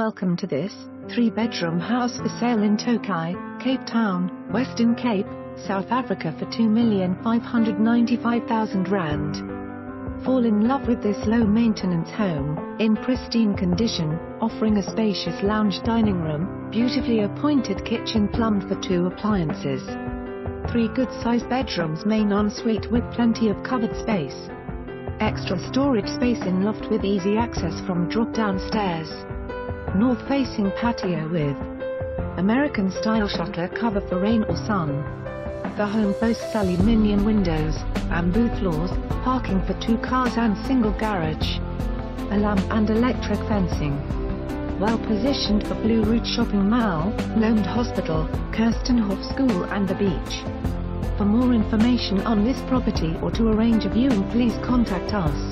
Welcome to this three-bedroom house for sale in Tokai, Cape Town, Western Cape, South Africa for 2,595,000 rand. Fall in love with this low-maintenance home, in pristine condition, offering a spacious lounge dining room, beautifully appointed kitchen plumbed for two appliances. Three good-sized bedrooms main ensuite with plenty of covered space. Extra storage space in loft with easy access from drop-down stairs north-facing patio with American-style shutter cover for rain or sun. The home boasts aluminium windows, bamboo floors, parking for two cars and single garage. A lamp and electric fencing. Well positioned for Blue Route Shopping Mall, Melomed Hospital, Kirstenhof School and the beach. For more information on this property or to arrange a viewing please contact us.